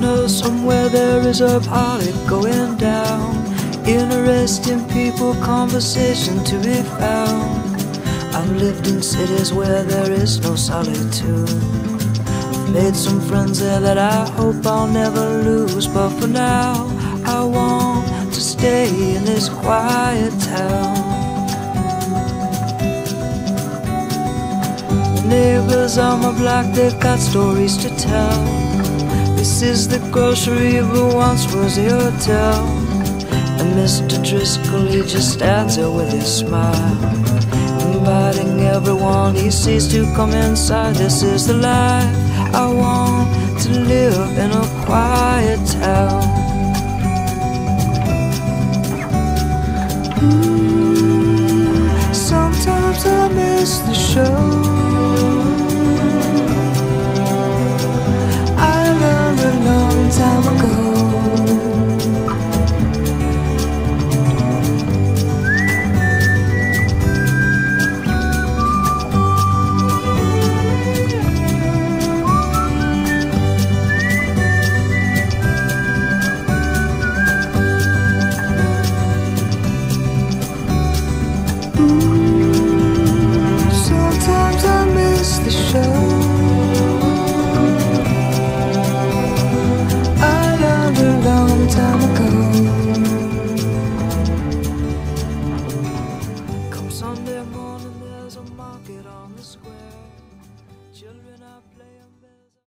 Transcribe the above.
know somewhere there is a party going down. Interesting people, conversation to be found. I've lived in cities where there is no solitude. I've made some friends there that I hope I'll never lose. But for now, I want to stay in this quiet town. Neighbors on my block, they've got stories to tell. This is the grocery, but once was a hotel. And Mr. Driscoll, he just stands there with his smile, inviting everyone he sees to come inside. This is the life I want to live in a quiet town. Ooh, sometimes I miss the show. Mm-hmm.